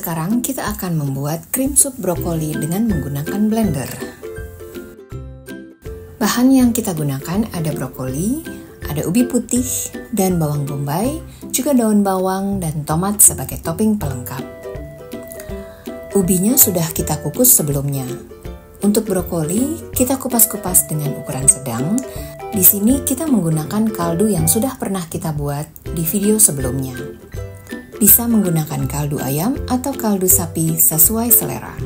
Sekarang kita akan membuat krim sup brokoli dengan menggunakan blender. Bahan yang kita gunakan ada brokoli, ada ubi putih, dan bawang bombay, juga daun bawang dan tomat sebagai topping pelengkap. Ubinya sudah kita kukus sebelumnya. Untuk brokoli, kita kupas-kupas dengan ukuran sedang. Di sini kita menggunakan kaldu yang sudah pernah kita buat di video sebelumnya bisa menggunakan kaldu ayam atau kaldu sapi sesuai selera.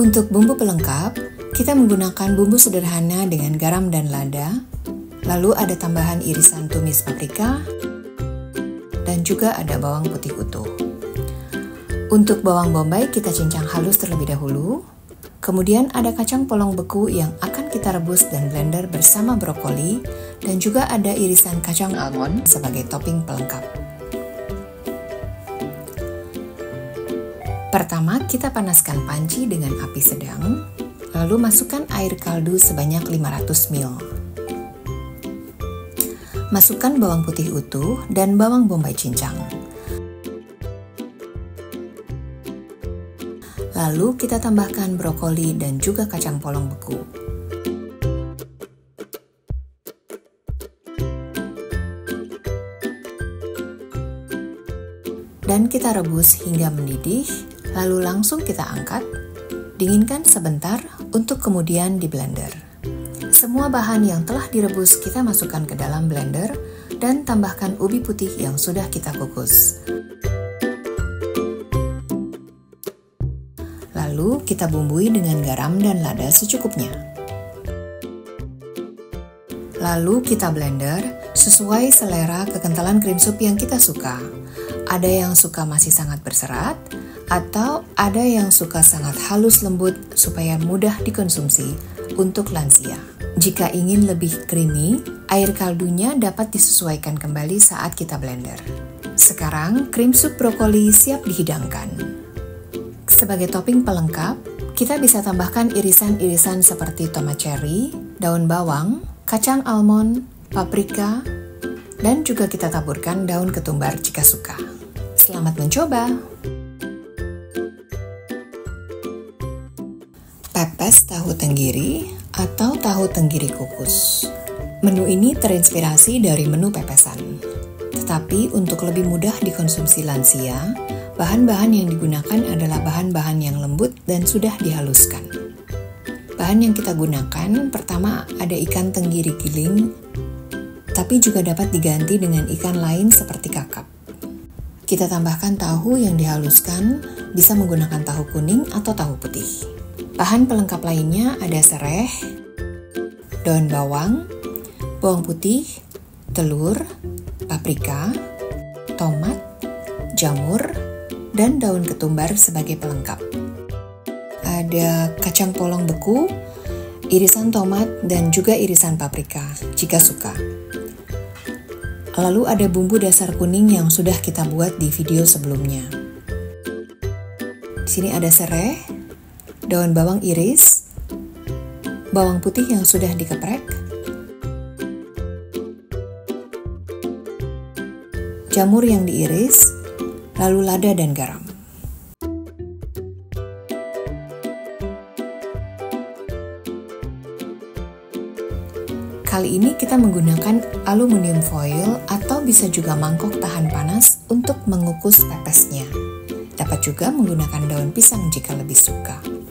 Untuk bumbu pelengkap, kita menggunakan bumbu sederhana dengan garam dan lada, lalu ada tambahan irisan tumis paprika, dan juga ada bawang putih utuh. Untuk bawang bombay kita cincang halus terlebih dahulu, kemudian ada kacang polong beku yang akan kita rebus dan blender bersama brokoli, dan juga ada irisan kacang almond sebagai topping pelengkap. Pertama, kita panaskan panci dengan api sedang, lalu masukkan air kaldu sebanyak 500 ml. Masukkan bawang putih utuh dan bawang bombay cincang. Lalu kita tambahkan brokoli dan juga kacang polong beku. Dan kita rebus hingga mendidih lalu langsung kita angkat, dinginkan sebentar untuk kemudian di blender. Semua bahan yang telah direbus kita masukkan ke dalam blender dan tambahkan ubi putih yang sudah kita kukus. Lalu kita bumbui dengan garam dan lada secukupnya. Lalu kita blender sesuai selera kekentalan krim sup yang kita suka. Ada yang suka masih sangat berserat, atau ada yang suka sangat halus lembut supaya mudah dikonsumsi untuk lansia. Jika ingin lebih creamy, air kaldunya dapat disesuaikan kembali saat kita blender. Sekarang, krim sup brokoli siap dihidangkan. Sebagai topping pelengkap, kita bisa tambahkan irisan-irisan seperti tomat cherry, daun bawang, kacang almond, paprika, dan juga kita taburkan daun ketumbar jika suka. Selamat mencoba! Pepes tahu tenggiri atau tahu tenggiri kukus. Menu ini terinspirasi dari menu pepesan. Tetapi untuk lebih mudah dikonsumsi lansia, bahan-bahan yang digunakan adalah bahan-bahan yang lembut dan sudah dihaluskan. Bahan yang kita gunakan pertama ada ikan tenggiri giling, tapi juga dapat diganti dengan ikan lain seperti kakap. Kita tambahkan tahu yang dihaluskan, bisa menggunakan tahu kuning atau tahu putih. Bahan pelengkap lainnya ada serai, daun bawang, bawang putih, telur, paprika, tomat, jamur, dan daun ketumbar sebagai pelengkap. Ada kacang polong beku, irisan tomat, dan juga irisan paprika jika suka. Lalu ada bumbu dasar kuning yang sudah kita buat di video sebelumnya. Di sini ada serai, daun bawang iris, bawang putih yang sudah dikeprek, jamur yang diiris, lalu lada dan garam. Kali ini kita menggunakan aluminium foil atau bisa juga mangkok tahan panas untuk mengukus pepesnya. Dapat juga menggunakan daun pisang jika lebih suka.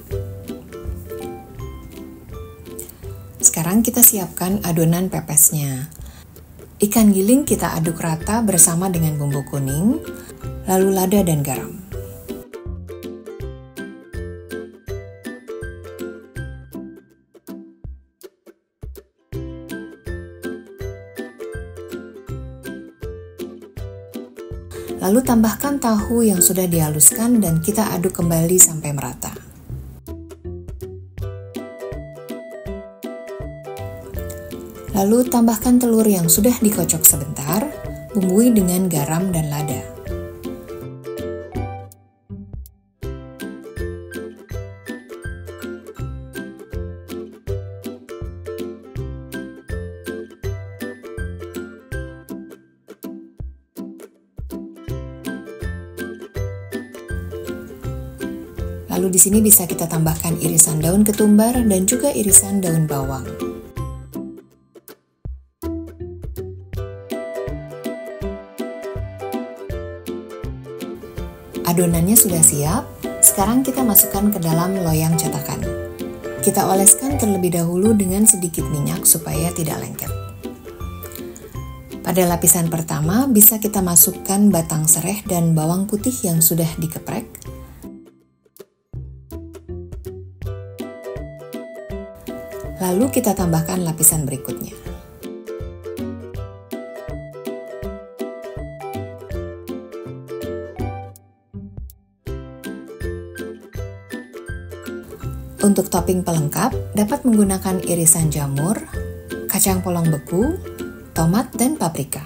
Sekarang kita siapkan adonan pepesnya. Ikan giling kita aduk rata bersama dengan bumbu kuning, lalu lada dan garam. Lalu tambahkan tahu yang sudah dihaluskan dan kita aduk kembali sampai merata. Lalu tambahkan telur yang sudah dikocok sebentar, bumbui dengan garam dan lada. Lalu di sini bisa kita tambahkan irisan daun ketumbar dan juga irisan daun bawang. Adonannya sudah siap, sekarang kita masukkan ke dalam loyang cetakan. Kita oleskan terlebih dahulu dengan sedikit minyak supaya tidak lengket. Pada lapisan pertama bisa kita masukkan batang serai dan bawang putih yang sudah dikeprek. Lalu kita tambahkan lapisan berikutnya. Untuk topping pelengkap, dapat menggunakan irisan jamur, kacang polong beku, tomat, dan paprika.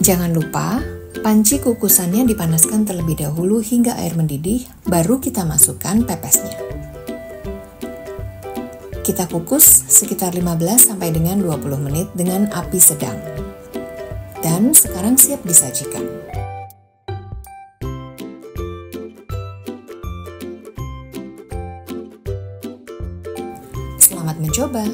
Jangan lupa, panci kukusannya dipanaskan terlebih dahulu hingga air mendidih, baru kita masukkan pepesnya. Kita kukus sekitar 15 sampai dengan 20 menit dengan api sedang dan sekarang siap disajikan. Selamat mencoba!